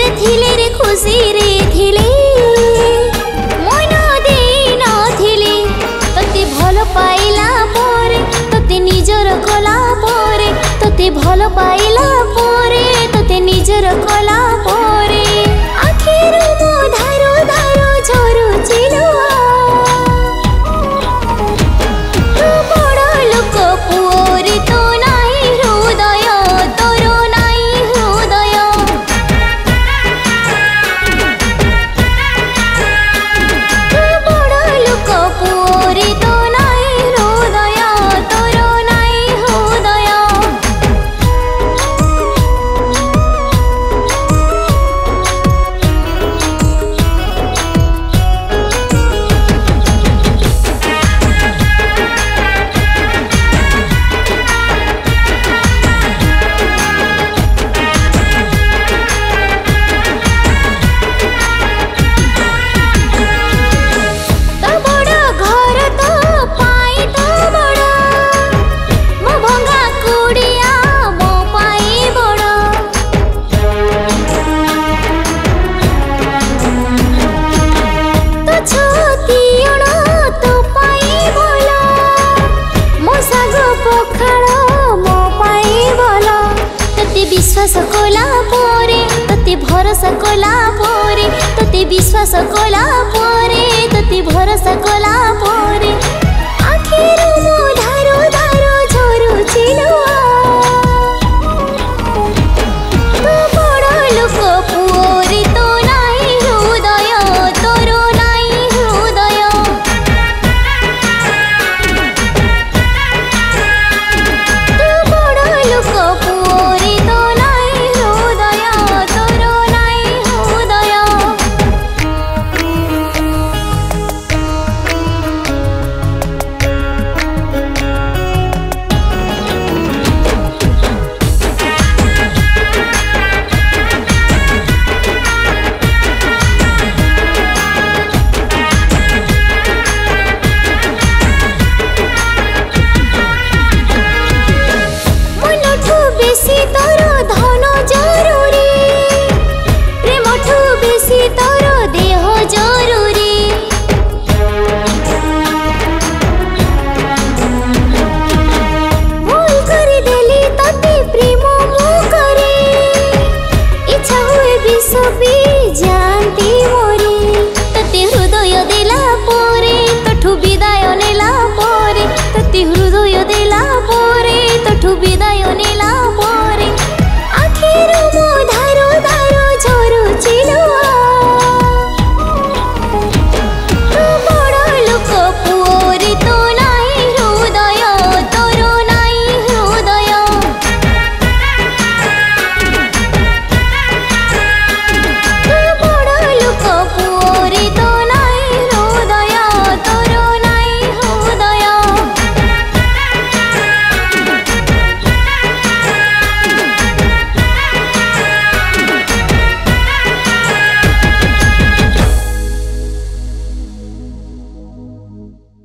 রে থিলে রে খুশি রে থিলে মন দিন থিলে তোতে ভালো পাইলা পরে, তোতে নিজর কলা পরে, তোতে ভালো পাইলা পরে, তোতে কলা পরে। कोलापरि तते भरसा कोलापरि तते विश्वास कोलापरि तते भरसा कोलापरि ছবি